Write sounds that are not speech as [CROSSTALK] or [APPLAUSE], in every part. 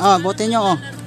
Oh, buti nyo oh.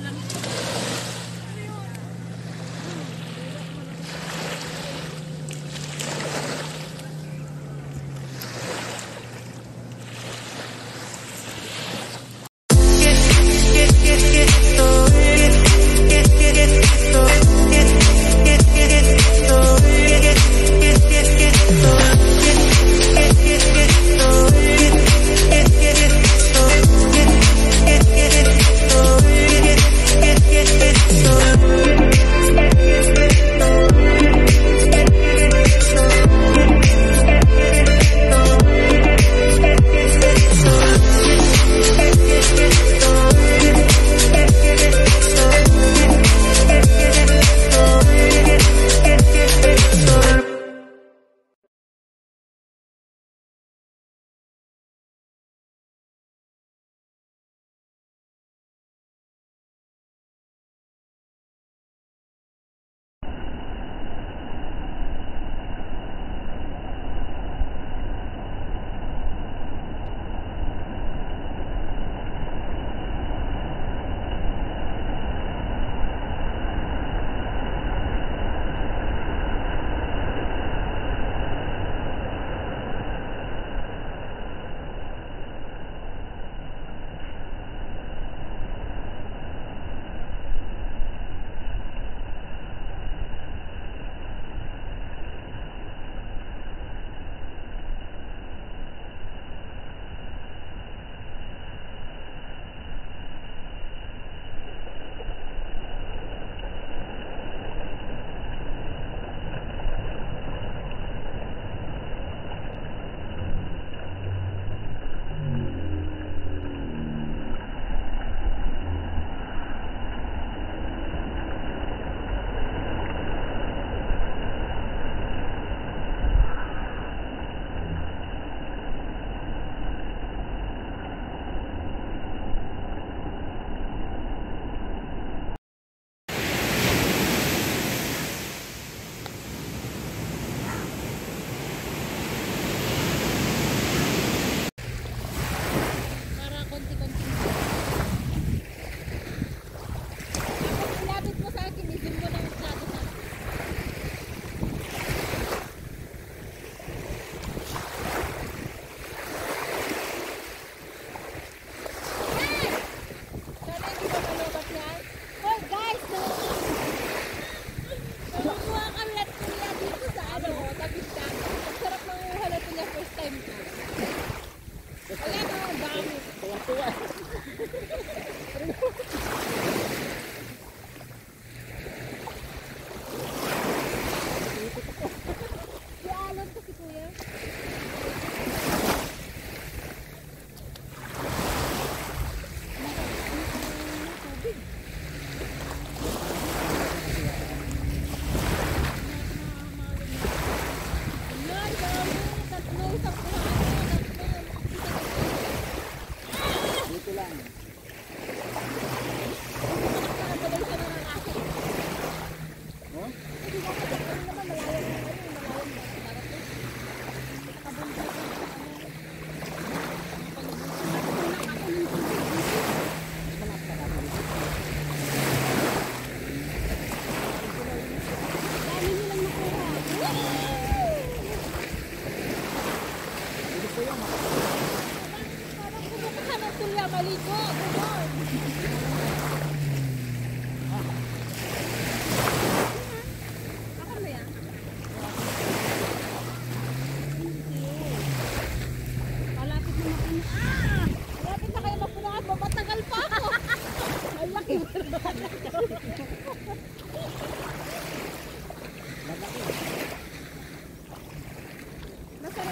Masarap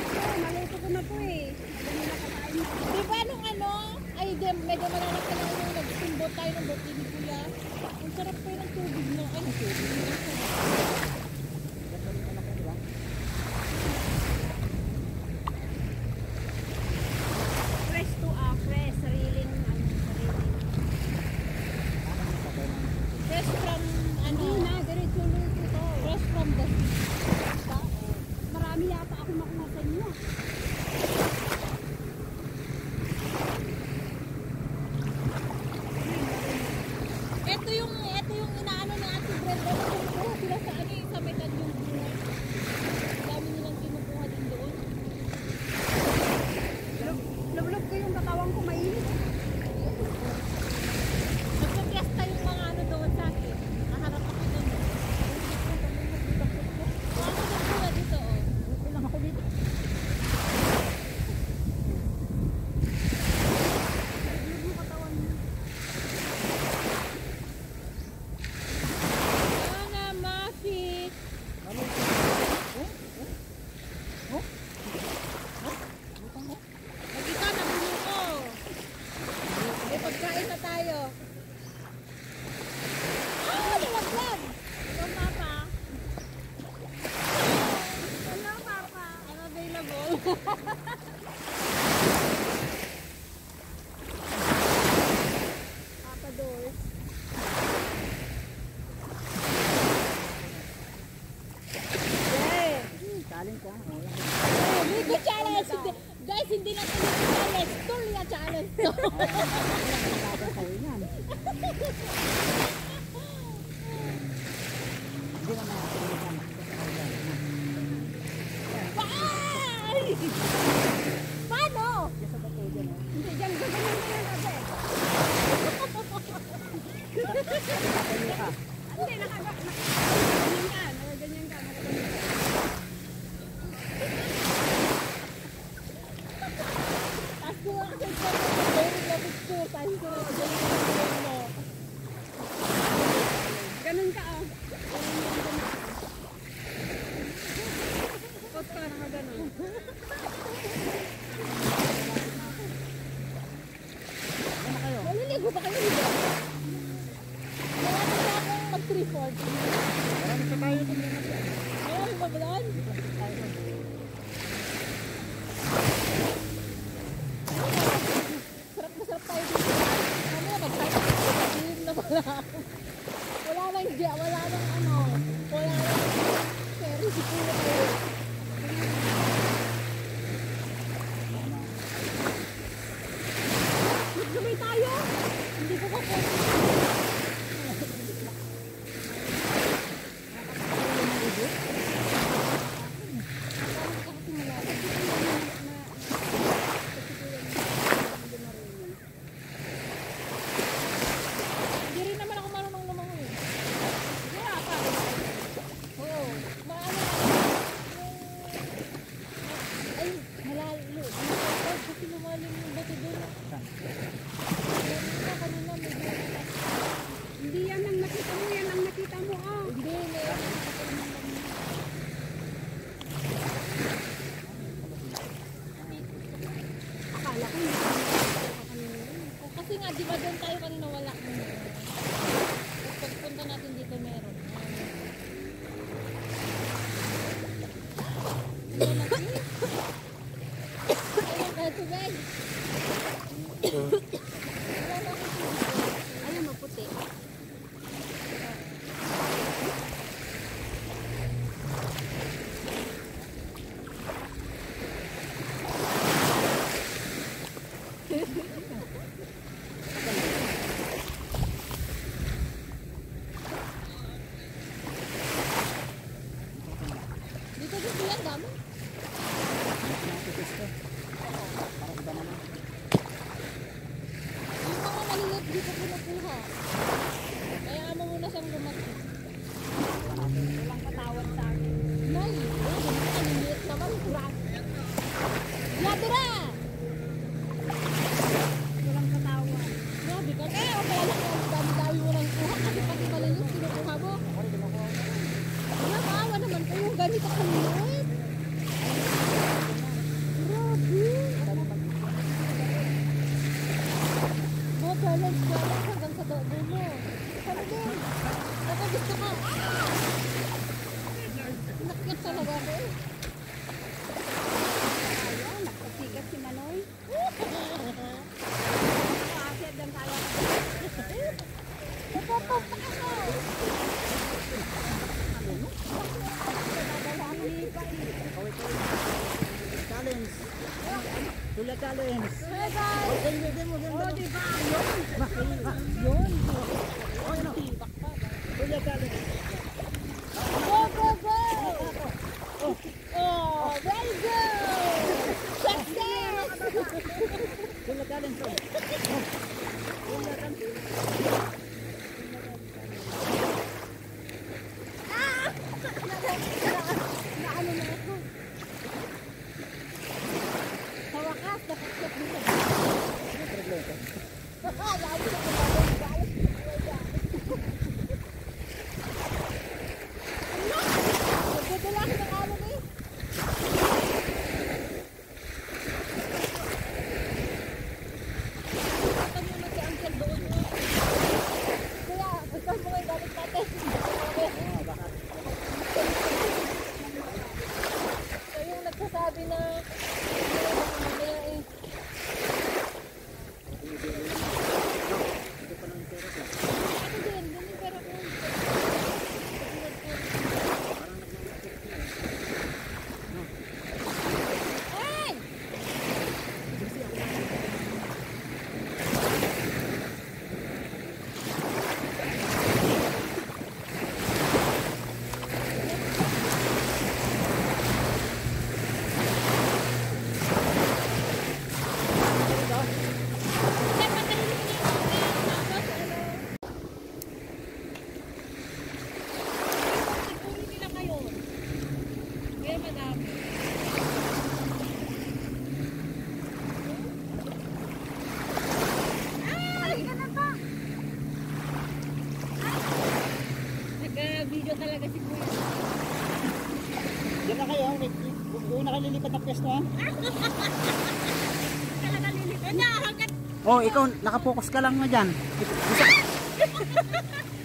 siya, maluto ko na po eh. Madami na. Di ba nung ano, ay di, medyo malanak ka lang nung nagsimbot tayo ng botin ni Kuya. Ang sarap po yung tubig no. Ay, tubig. challenge ka. Hindi ko challenge. Guys, hindi na ito challenge. Tool na challenge to. Ay, [LAUGHS] Marami pa tayo kung meron siya. Marami pa Wala nang, wala nang ano, wala nang ferry siguro kayo. Ayan, nakasikat si Manoy. Nakakasya dyan kaya. Napotok pa ako. Ano mo? Challenge. Tula challenge. Tula challenge. O, oh, diba? Yun. [LAUGHS] Nag-video talaga si Kuya. Diyan na kayo, doon na kayo lilipat ng pwesto ha. [LAUGHS] Talaga lilipad na. Hanggat, Oh, ikaw, nakapokus ka lang na dyan. [LAUGHS]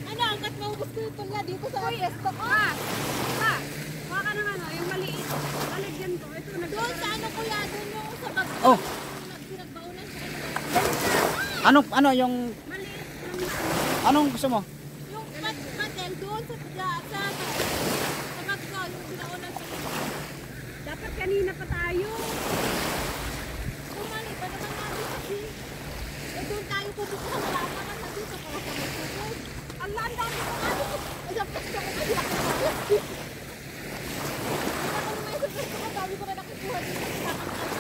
Ano, hanggat maubos ko yung tula dito sa Kuya, pwesto ko. pa. Pa. Kuha ka ng ano, yung maliit. Lalagyan ko. Ito, Doon sa ano kuya, doon yung sa bag. Oh. Ano, ano yung, Maliit anong gusto mo? Sa sa sa sa ko, yung pinaunan sa Dapat kanina pa tayo. Tumali pa naman namin kasi. Eh doon tayo pupunta sa wala pa dito ko sa magpupos. Ang ang dami ko ano. Ay, pwesto ko. Hindi ako naman sa pwesto ko, dami ko na nakukuha dito. Ayan.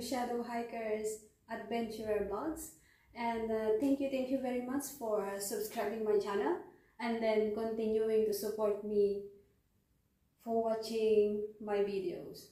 Shadow Hikers Adventurer Vlogs and uh, thank you thank you very much for uh, subscribing my channel and then continuing to support me for watching my videos.